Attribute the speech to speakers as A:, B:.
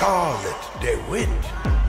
A: Charlotte DeWitt.